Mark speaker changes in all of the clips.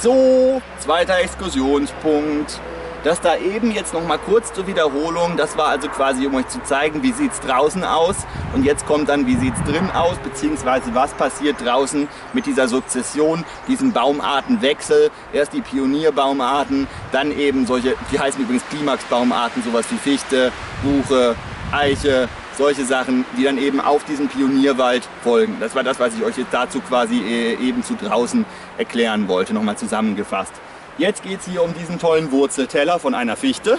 Speaker 1: So, zweiter Exkursionspunkt. Das da eben jetzt noch mal kurz zur Wiederholung. Das war also quasi, um euch zu zeigen, wie sieht es draußen aus. Und jetzt kommt dann, wie sieht es drin aus, beziehungsweise was passiert draußen mit dieser Sukzession, diesem Baumartenwechsel. Erst die Pionierbaumarten, dann eben solche, die heißen übrigens Klimaxbaumarten, sowas wie Fichte, Buche, Eiche, solche Sachen, die dann eben auf diesen Pionierwald folgen. Das war das, was ich euch jetzt dazu quasi äh, eben zu draußen erklären wollte, nochmal zusammengefasst. Jetzt geht es hier um diesen tollen Wurzelteller von einer Fichte.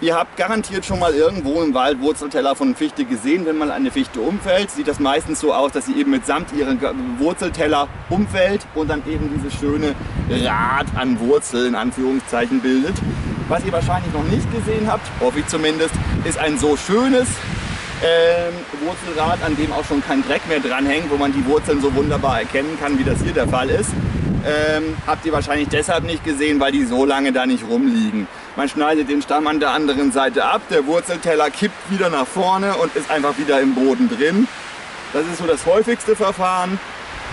Speaker 1: Ihr habt garantiert schon mal irgendwo im Wald Wurzelteller von Fichte gesehen. Wenn mal eine Fichte umfällt, sieht das meistens so aus, dass sie eben mitsamt ihren Wurzelteller umfällt und dann eben dieses schöne Rad an Wurzeln in Anführungszeichen bildet. Was ihr wahrscheinlich noch nicht gesehen habt, hoffe ich zumindest, ist ein so schönes ähm, Wurzelrad, an dem auch schon kein Dreck mehr dranhängt, wo man die Wurzeln so wunderbar erkennen kann, wie das hier der Fall ist. Ähm, habt ihr wahrscheinlich deshalb nicht gesehen, weil die so lange da nicht rumliegen. Man schneidet den Stamm an der anderen Seite ab, der Wurzelteller kippt wieder nach vorne und ist einfach wieder im Boden drin. Das ist so das häufigste Verfahren.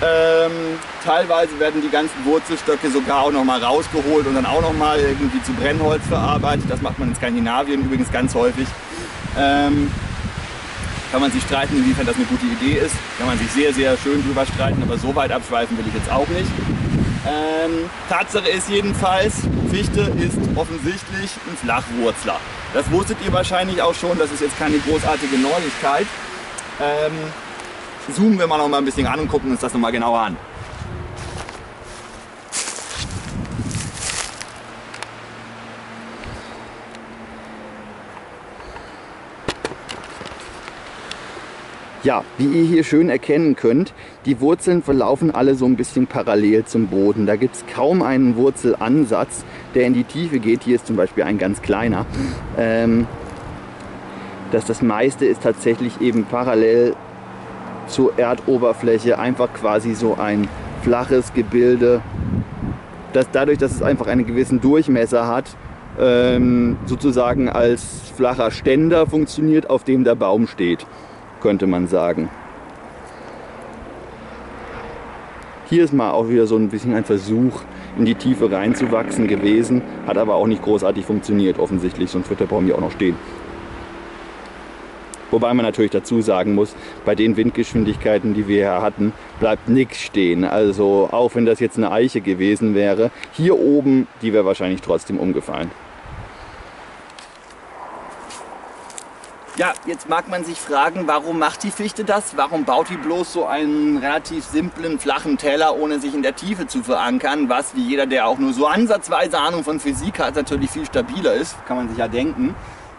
Speaker 1: Ähm, teilweise werden die ganzen Wurzelstöcke sogar auch noch mal rausgeholt und dann auch noch mal irgendwie zu Brennholz verarbeitet. Das macht man in Skandinavien übrigens ganz häufig. Ähm, kann man sich streiten, inwiefern das eine gute Idee ist. Kann man sich sehr, sehr schön drüber streiten, aber so weit abschweifen will ich jetzt auch nicht. Ähm, Tatsache ist jedenfalls, Fichte ist offensichtlich ein Flachwurzler. Das wusstet ihr wahrscheinlich auch schon, das ist jetzt keine großartige Neuigkeit. Ähm, zoomen wir mal noch mal ein bisschen an und gucken uns das noch mal genauer an. Ja, wie ihr hier schön erkennen könnt, die Wurzeln verlaufen alle so ein bisschen parallel zum Boden. Da gibt es kaum einen Wurzelansatz, der in die Tiefe geht. Hier ist zum Beispiel ein ganz kleiner. Ähm, dass das meiste ist tatsächlich eben parallel zur Erdoberfläche einfach quasi so ein flaches Gebilde, das dadurch, dass es einfach einen gewissen Durchmesser hat, ähm, sozusagen als flacher Ständer funktioniert, auf dem der Baum steht könnte man sagen. Hier ist mal auch wieder so ein bisschen ein Versuch, in die Tiefe reinzuwachsen gewesen, hat aber auch nicht großartig funktioniert offensichtlich, sonst wird der Baum hier auch noch stehen. Wobei man natürlich dazu sagen muss, bei den Windgeschwindigkeiten, die wir hier hatten, bleibt nichts stehen. Also auch wenn das jetzt eine Eiche gewesen wäre, hier oben, die wäre wahrscheinlich trotzdem umgefallen. Ja, jetzt mag man sich fragen, warum macht die Fichte das? Warum baut die bloß so einen relativ simplen, flachen Teller, ohne sich in der Tiefe zu verankern? Was, wie jeder, der auch nur so ansatzweise Ahnung von Physik hat, natürlich viel stabiler ist, kann man sich ja denken.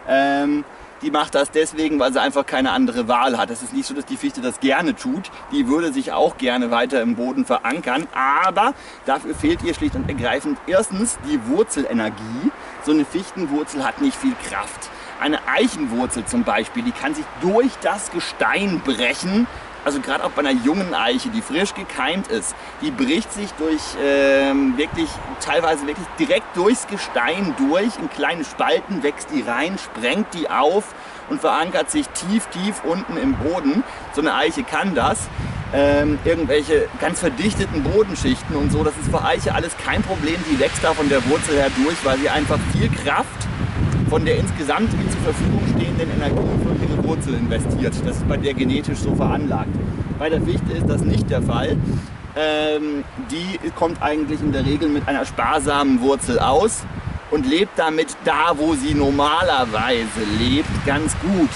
Speaker 1: Ähm, die macht das deswegen, weil sie einfach keine andere Wahl hat. Es ist nicht so, dass die Fichte das gerne tut. Die würde sich auch gerne weiter im Boden verankern, aber dafür fehlt ihr schlicht und ergreifend erstens die Wurzelenergie. So eine Fichtenwurzel hat nicht viel Kraft. Eine Eichenwurzel zum Beispiel, die kann sich durch das Gestein brechen. Also gerade auch bei einer jungen Eiche, die frisch gekeimt ist, die bricht sich durch ähm, wirklich teilweise wirklich direkt durchs Gestein durch. In kleine Spalten wächst die rein, sprengt die auf und verankert sich tief, tief unten im Boden. So eine Eiche kann das. Ähm, irgendwelche ganz verdichteten Bodenschichten und so, das ist für Eiche alles kein Problem. Die wächst da von der Wurzel her durch, weil sie einfach viel Kraft von der insgesamt zur Verfügung stehenden Energie für ihre Wurzel investiert. Das ist bei der genetisch so veranlagt. Bei der Fichte ist das nicht der Fall. Ähm, die kommt eigentlich in der Regel mit einer sparsamen Wurzel aus und lebt damit da, wo sie normalerweise lebt, ganz gut.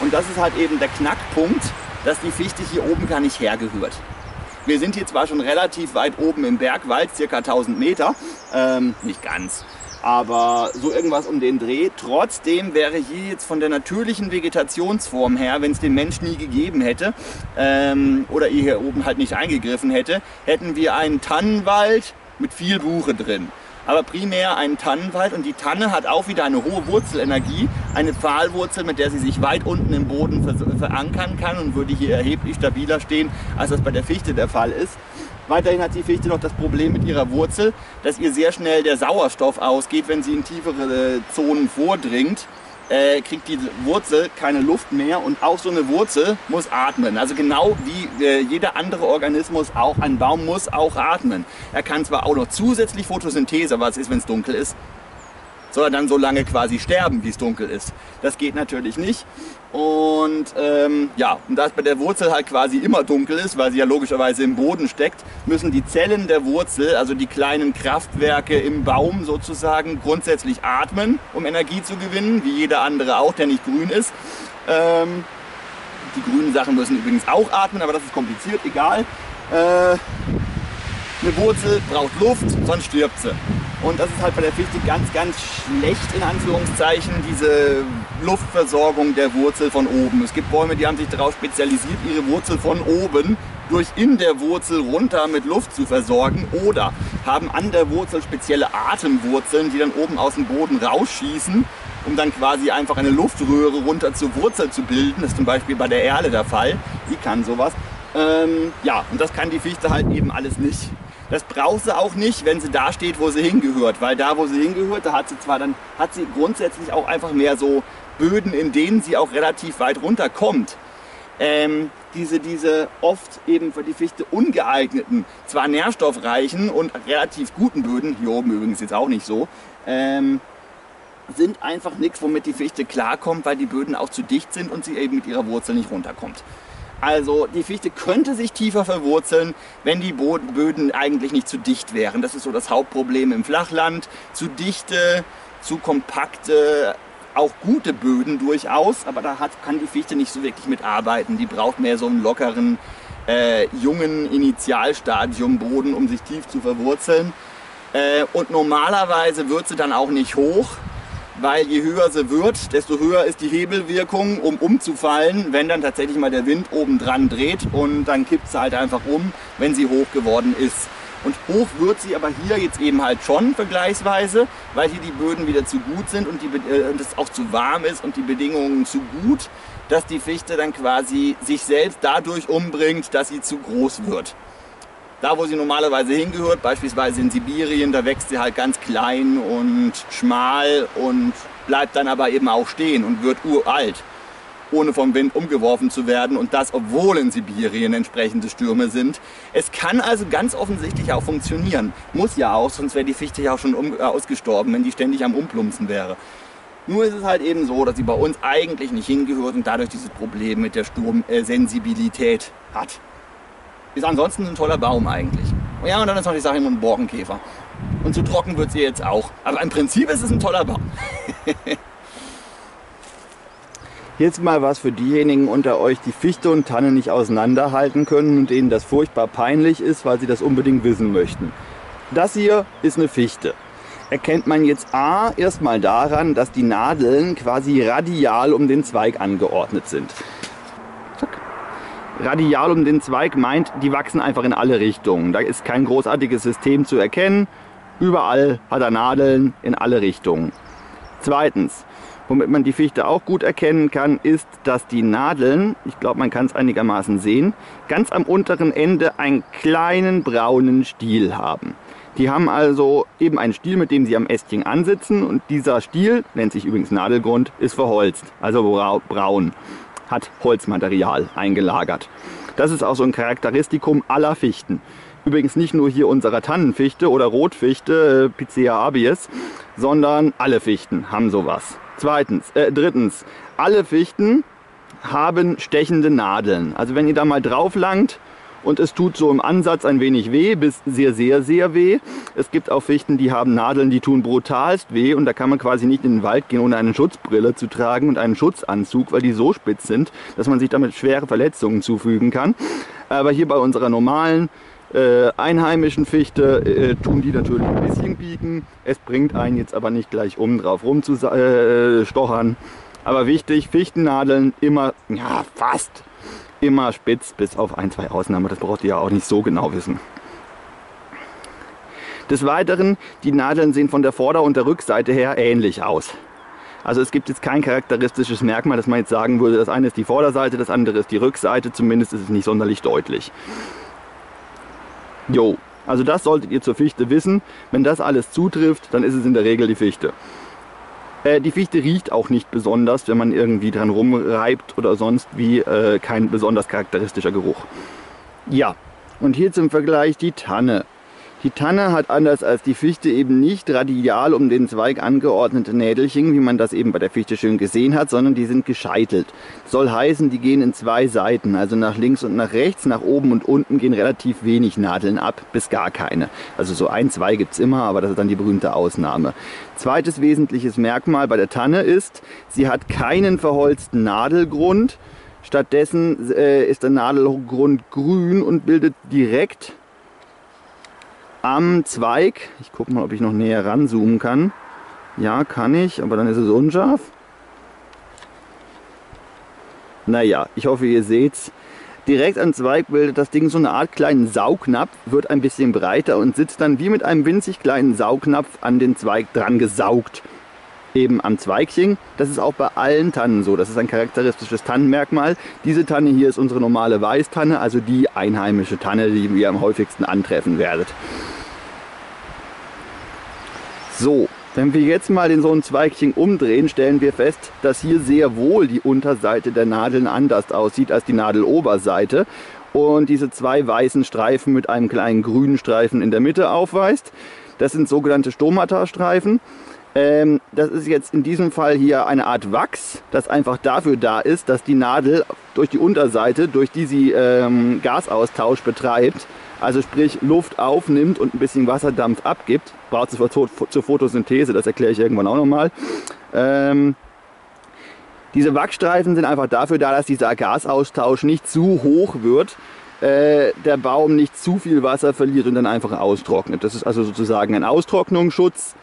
Speaker 1: Und das ist halt eben der Knackpunkt, dass die Fichte hier oben gar nicht hergehört. Wir sind hier zwar schon relativ weit oben im Bergwald, circa 1000 Meter, ähm, nicht ganz, aber so irgendwas um den Dreh. Trotzdem wäre hier jetzt von der natürlichen Vegetationsform her, wenn es den Mensch nie gegeben hätte ähm, oder ihr hier oben halt nicht eingegriffen hätte, hätten wir einen Tannenwald mit viel Buche drin. Aber primär einen Tannenwald und die Tanne hat auch wieder eine hohe Wurzelenergie, eine Pfahlwurzel, mit der sie sich weit unten im Boden verankern kann und würde hier erheblich stabiler stehen, als das bei der Fichte der Fall ist. Weiterhin hat die Fichte noch das Problem mit ihrer Wurzel, dass ihr sehr schnell der Sauerstoff ausgeht, wenn sie in tiefere äh, Zonen vordringt. äh, kriegt die Wurzel keine Luft mehr und auch so eine Wurzel muss atmen. Also genau wie äh, jeder andere Organismus auch, ein Baum muss auch atmen. Er kann zwar auch noch zusätzlich Photosynthese, was ist, wenn es dunkel ist, soll er dann so lange quasi sterben, wie es dunkel ist. Das geht natürlich nicht. Und ähm, ja, und da es bei der Wurzel halt quasi immer dunkel ist, weil sie ja logischerweise im Boden steckt, müssen die Zellen der Wurzel, also die kleinen Kraftwerke im Baum sozusagen, grundsätzlich atmen, um Energie zu gewinnen, wie jeder andere auch, der nicht grün ist. Ähm, die grünen Sachen müssen übrigens auch atmen, aber das ist kompliziert, egal. Äh, eine Wurzel braucht Luft, sonst stirbt sie. Und das ist halt bei der Fichte ganz, ganz schlecht in Anführungszeichen, diese Luftversorgung der Wurzel von oben. Es gibt Bäume, die haben sich darauf spezialisiert, ihre Wurzel von oben durch in der Wurzel runter mit Luft zu versorgen oder haben an der Wurzel spezielle Atemwurzeln, die dann oben aus dem Boden rausschießen, um dann quasi einfach eine Luftröhre runter zur Wurzel zu bilden. Das ist zum Beispiel bei der Erle der Fall. Die kann sowas. Ähm, ja, und das kann die Fichte halt eben alles nicht. Das braucht sie auch nicht, wenn sie da steht, wo sie hingehört. Weil da, wo sie hingehört, da hat sie zwar dann, hat sie grundsätzlich auch einfach mehr so Böden, in denen sie auch relativ weit runterkommt. Ähm, diese, diese oft eben für die Fichte ungeeigneten, zwar nährstoffreichen und relativ guten Böden, hier oben übrigens jetzt auch nicht so, ähm, sind einfach nichts, womit die Fichte klarkommt, weil die Böden auch zu dicht sind und sie eben mit ihrer Wurzel nicht runterkommt. Also die Fichte könnte sich tiefer verwurzeln, wenn die Böden eigentlich nicht zu dicht wären. Das ist so das Hauptproblem im Flachland. Zu dichte, zu kompakte, auch gute Böden durchaus, aber da hat, kann die Fichte nicht so wirklich mitarbeiten. Die braucht mehr so einen lockeren, äh, jungen Initialstadium Boden, um sich tief zu verwurzeln. Äh, und normalerweise wird sie dann auch nicht hoch, weil je höher sie wird, desto höher ist die Hebelwirkung, um umzufallen, wenn dann tatsächlich mal der Wind oben dran dreht und dann kippt sie halt einfach um, wenn sie hoch geworden ist. Und hoch wird sie aber hier jetzt eben halt schon vergleichsweise, weil hier die Böden wieder zu gut sind und, äh, es auch zu warm ist und die Bedingungen zu gut, dass die Fichte dann quasi sich selbst dadurch umbringt, dass sie zu groß wird. Da, wo sie normalerweise hingehört, beispielsweise in Sibirien, da wächst sie halt ganz klein und schmal und bleibt dann aber eben auch stehen und wird uralt, ohne vom Wind umgeworfen zu werden und das, obwohl in Sibirien entsprechende Stürme sind. Es kann also ganz offensichtlich auch funktionieren. Muss ja auch, sonst wäre die Fichte ja auch schon um, äh, ausgestorben, wenn die ständig am Umplumpsen wäre. Nur ist es halt eben so, dass sie bei uns eigentlich nicht hingehört und dadurch dieses Problem mit der Sturmsensibilität hat. Ist ansonsten ein toller Baum eigentlich. Ja, und dann ist noch die Sache mit dem Borkenkäfer. Und zu trocken wird sie jetzt auch. Aber im Prinzip ist es ein toller Baum. Jetzt mal was für diejenigen unter euch, die Fichte und Tanne nicht auseinanderhalten können und denen das furchtbar peinlich ist, weil sie das unbedingt wissen möchten. Das hier ist eine Fichte. Erkennt man jetzt A erstmal daran, dass die Nadeln quasi radial um den Zweig angeordnet sind radial um den Zweig meint, die wachsen einfach in alle Richtungen. Da ist kein großartiges System zu erkennen. Überall hat er Nadeln in alle Richtungen. Zweitens, womit man die Fichte auch gut erkennen kann, ist, dass die Nadeln, ich glaube man kann es einigermaßen sehen, ganz am unteren Ende einen kleinen braunen Stiel haben. Die haben also eben einen Stiel, mit dem sie am Ästchen ansitzen und dieser Stiel, nennt sich übrigens Nadelgrund, ist verholzt, also braun hat Holzmaterial eingelagert. Das ist auch so ein Charakteristikum aller Fichten. Übrigens nicht nur hier unserer Tannenfichte oder Rotfichte, äh, Picea abies, sondern alle Fichten haben sowas. Zweitens, äh, drittens, alle Fichten haben stechende Nadeln. Also wenn ihr da mal drauf langt, und es tut so im Ansatz ein wenig weh, bis sehr, sehr, sehr weh. Es gibt auch Fichten, die haben Nadeln, die tun brutalst weh und da kann man quasi nicht in den Wald gehen, ohne eine Schutzbrille zu tragen und einen Schutzanzug, weil die so spitz sind, dass man sich damit schwere Verletzungen zufügen kann. Aber hier bei unserer normalen äh, einheimischen Fichte äh, tun die natürlich ein bisschen biegen. Es bringt einen jetzt aber nicht gleich um, drauf rumzustochern. Äh, aber wichtig, Fichtennadeln immer, ja fast immer spitz, bis auf ein, zwei Ausnahmen. Das braucht ihr ja auch nicht so genau wissen. Des Weiteren, die Nadeln sehen von der Vorder- und der Rückseite her ähnlich aus. Also es gibt jetzt kein charakteristisches Merkmal, dass man jetzt sagen würde, das eine ist die Vorderseite, das andere ist die Rückseite. Zumindest ist es nicht sonderlich deutlich. Jo, also das solltet ihr zur Fichte wissen. Wenn das alles zutrifft, dann ist es in der Regel die Fichte. Äh, die Fichte riecht auch nicht besonders, wenn man irgendwie dran rumreibt oder sonst wie. Äh, kein besonders charakteristischer Geruch. Ja, und hier zum Vergleich die Tanne. Die Tanne hat anders als die Fichte eben nicht radial um den Zweig angeordnete Nädelchen, wie man das eben bei der Fichte schön gesehen hat, sondern die sind gescheitelt. Soll heißen, die gehen in zwei Seiten, also nach links und nach rechts, nach oben und unten gehen relativ wenig Nadeln ab, bis gar keine. Also so ein, zwei gibt's immer, aber das ist dann die berühmte Ausnahme. Zweites wesentliches Merkmal bei der Tanne ist, sie hat keinen verholzten Nadelgrund, Stattdessen äh, ist der Nadelgrund grün und bildet direkt am Zweig, ich gucke mal, ob ich noch näher ranzoomen kann. Ja, kann ich, aber dann ist es unscharf. Naja, ich hoffe, ihr seht's. Direkt am Zweig bildet das Ding so eine Art kleinen Saugnapf, wird ein bisschen breiter und sitzt dann wie mit einem winzig kleinen Saugnapf an den Zweig dran gesaugt. Eben am Zweigchen. Das ist auch bei allen Tannen so. Das ist ein charakteristisches Tannenmerkmal. Diese Tanne hier ist unsere normale Weißtanne, also die einheimische Tanne, die ihr am häufigsten antreffen werdet. So, wenn wir jetzt mal in so ein Zweigchen umdrehen, stellen wir fest, dass hier sehr wohl die Unterseite der Nadeln anders aussieht als die Nadeloberseite und diese zwei weißen Streifen mit einem kleinen grünen Streifen in der Mitte aufweist. Das sind sogenannte Stomata-Streifen. Ähm, das ist jetzt in diesem Fall hier eine Art Wachs, das einfach dafür da ist, dass die Nadel durch die Unterseite, durch die sie ähm, Gasaustausch betreibt, also sprich Luft aufnimmt und ein bisschen Wasserdampf abgibt, braucht es zur Photosynthese, das erkläre ich irgendwann auch nochmal. Ähm, diese Wachsstreifen sind einfach dafür da, dass dieser Gasaustausch nicht zu hoch wird, äh, der Baum nicht zu viel Wasser verliert und dann einfach austrocknet. Das ist also sozusagen ein Austrocknungsschutz.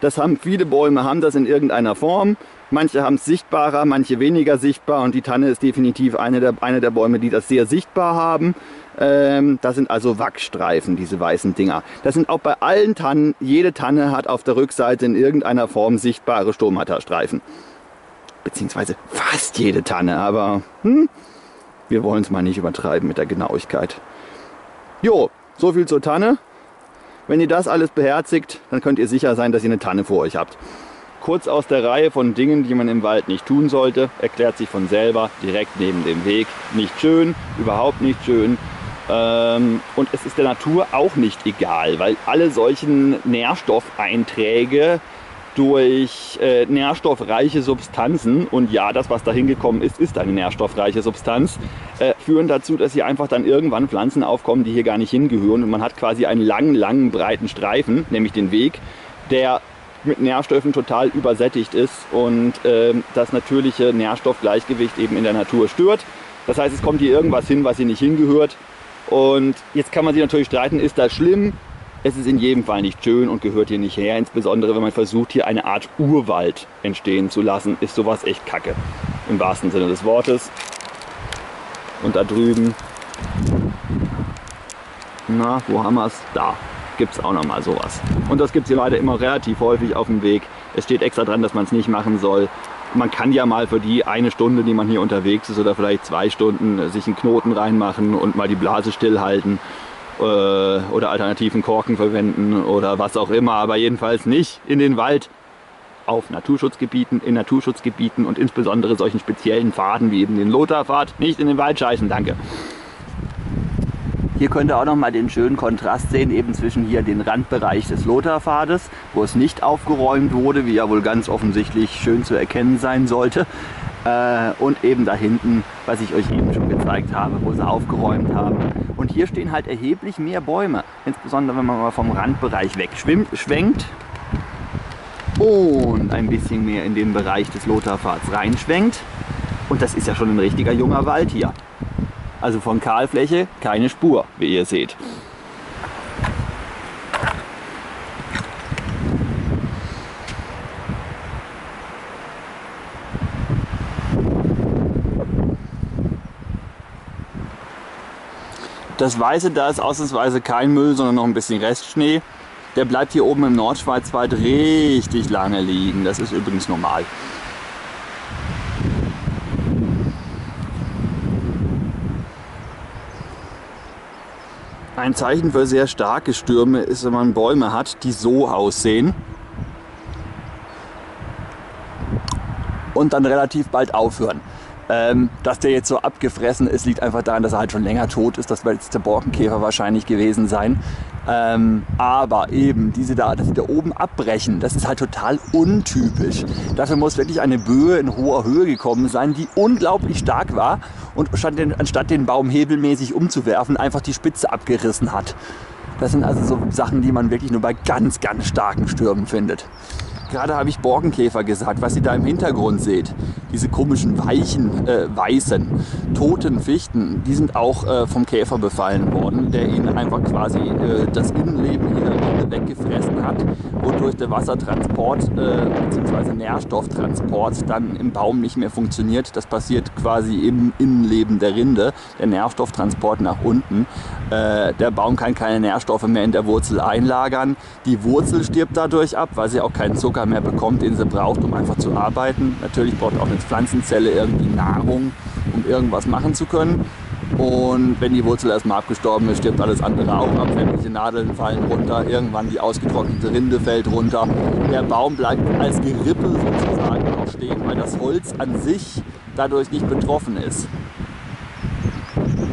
Speaker 1: Das haben viele Bäume, haben das in irgendeiner Form. Manche haben es sichtbarer, manche weniger sichtbar und die Tanne ist definitiv eine der, eine der Bäume, die das sehr sichtbar haben. Ähm, das sind also Wachsstreifen, diese weißen Dinger. Das sind auch bei allen Tannen, jede Tanne hat auf der Rückseite in irgendeiner Form sichtbare Stomata-Streifen. Beziehungsweise fast jede Tanne, aber hm, wir wollen es mal nicht übertreiben mit der Genauigkeit. Jo, so viel zur Tanne. Wenn ihr das alles beherzigt, dann könnt ihr sicher sein, dass ihr eine Tanne vor euch habt. Kurz aus der Reihe von Dingen, die man im Wald nicht tun sollte, erklärt sich von selber, direkt neben dem Weg. Nicht schön, überhaupt nicht schön. Ähm, und es ist der Natur auch nicht egal, weil alle solchen Nährstoffeinträge durch äh, nährstoffreiche Substanzen, und ja, das, was da hingekommen ist, ist eine nährstoffreiche Substanz, äh, führen dazu, dass hier einfach dann irgendwann Pflanzen aufkommen, die hier gar nicht hingehören. Und man hat quasi einen langen, langen, breiten Streifen, nämlich den Weg, der mit Nährstoffen total übersättigt ist und äh, das natürliche Nährstoffgleichgewicht eben in der Natur stört. Das heißt, es kommt hier irgendwas hin, was hier nicht hingehört. Und jetzt kann man sich natürlich streiten, ist das schlimm? Es ist in jedem Fall nicht schön und gehört hier nicht her. Insbesondere wenn man versucht, hier eine Art Urwald entstehen zu lassen, ist sowas echt kacke. Im wahrsten Sinne des Wortes. Und da drüben, na, wo haben wir es? Da gibt es auch noch mal sowas. Und das gibt es hier leider immer relativ häufig auf dem Weg. Es steht extra dran, dass man es nicht machen soll. Man kann ja mal für die eine Stunde, die man hier unterwegs ist, oder vielleicht zwei Stunden, sich einen Knoten reinmachen und mal die Blase stillhalten äh, oder alternativen Korken verwenden oder was auch immer, aber jedenfalls nicht in den Wald auf Naturschutzgebieten, in Naturschutzgebieten und insbesondere solchen speziellen Pfaden wie eben den Lotharpfad nicht in den Wald scheißen, danke. Hier könnt ihr auch noch mal den schönen Kontrast sehen, eben zwischen hier den Randbereich des Lotharpfades, wo es nicht aufgeräumt wurde, wie ja wohl ganz offensichtlich schön zu erkennen sein sollte. Äh, und eben da hinten, was ich euch eben schon gezeigt habe, wo sie aufgeräumt haben. Und hier stehen halt erheblich mehr Bäume, insbesondere wenn man mal vom Randbereich wegschwenkt und ein bisschen mehr in den Bereich des Lotharpfads reinschwenkt. Und das ist ja schon ein richtiger junger Wald hier. Also von Kahlfläche keine Spur, wie ihr seht. Das Weiße, da ist ausnahmsweise kein Müll, sondern noch ein bisschen Restschnee. Der bleibt hier oben im Nordschwarzwald richtig lange liegen. Das ist übrigens normal. Ein Zeichen für sehr starke Stürme ist, wenn man Bäume hat, die so aussehen. und dann relativ bald aufhören. Ähm, dass der jetzt so abgefressen ist, liegt einfach daran, dass er halt schon länger tot ist. Das wird jetzt der Borkenkäfer wahrscheinlich gewesen sein. Ähm, aber eben, diese da, dass sie da oben abbrechen, das ist halt total untypisch. Dafür muss wirklich eine Böe in hoher Höhe gekommen sein, die unglaublich stark war und den, anstatt den Baum hebelmäßig umzuwerfen, einfach die Spitze abgerissen hat. Das sind also so Sachen, die man wirklich nur bei ganz, ganz starken Stürmen findet. Gerade habe ich Borkenkäfer gesagt, was ihr da im Hintergrund seht. Diese komischen weichen, äh, weißen, toten Fichten, die sind auch äh, vom Käfer befallen worden, der ihnen einfach quasi äh, das Innenleben hier weggefressen hat, wodurch der Wassertransport äh, bzw. Nährstofftransport dann im Baum nicht mehr funktioniert. Das passiert quasi im Innenleben der Rinde, der Nährstofftransport nach unten. Äh, der Baum kann keine Nährstoffe mehr in der Wurzel einlagern. Die Wurzel stirbt dadurch ab, weil sie auch keinen Zucker Zucker mehr bekommt, den sie braucht, um einfach zu arbeiten. Natürlich braucht auch eine Pflanzenzelle irgendwie Nahrung, um irgendwas machen zu können. Und wenn die Wurzel erstmal abgestorben ist, stirbt alles andere auch ab. Sämtliche Nadeln fallen runter, irgendwann die ausgetrocknete Rinde fällt runter. Der Baum bleibt als Gerippe sozusagen auch stehen, weil das Holz an sich dadurch nicht betroffen ist.